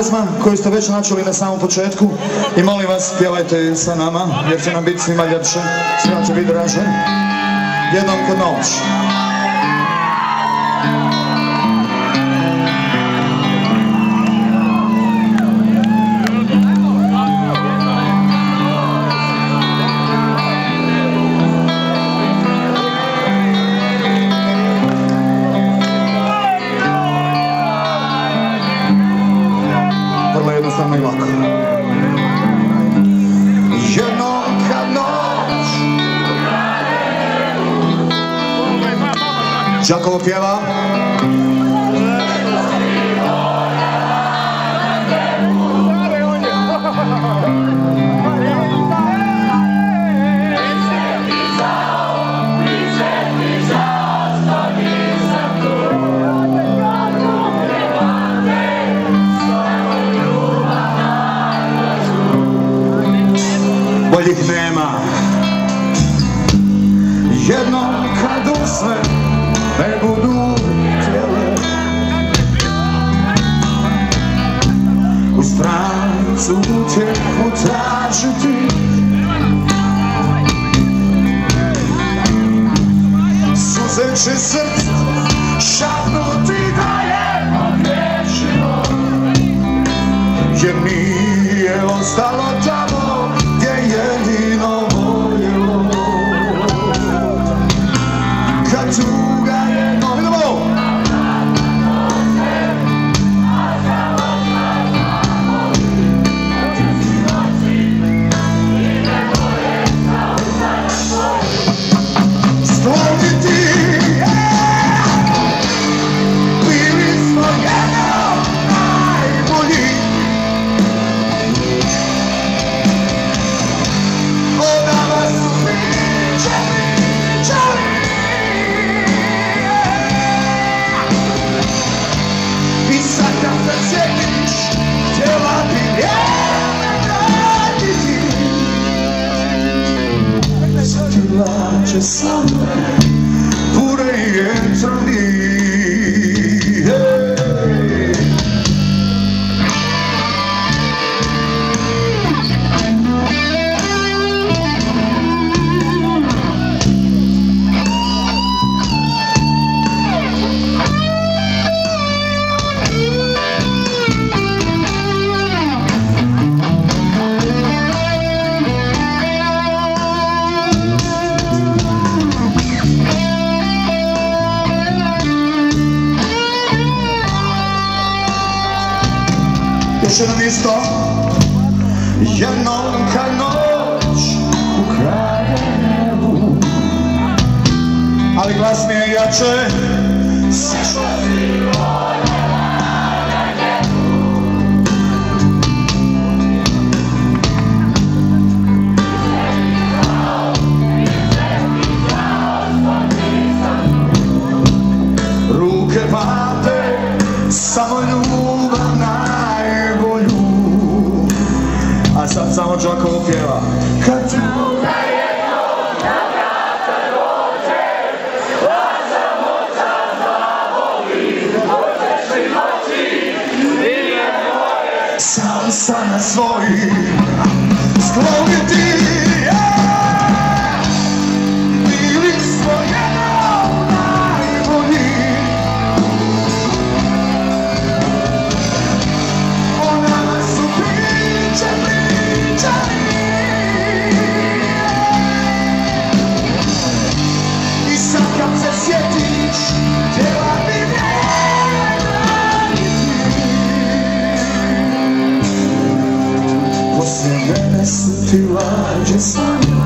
pjesma koju ste već načuli na samom početku i molim vas pjevajte sa nama jer će nam biti svima ljepše, svima će biti draže. Jednom kod noć. tego samego. Zielonka noc Dziakowo piewa Задушно не буду делать Устраиваться утех, куда же ты Сузивши сердце, шагнул just Još jedno mjesto. Jednom kad noć. U Kraljevu Ali glasnije jače. Ruke tuga Sam sana svoj Skloniti to light inside.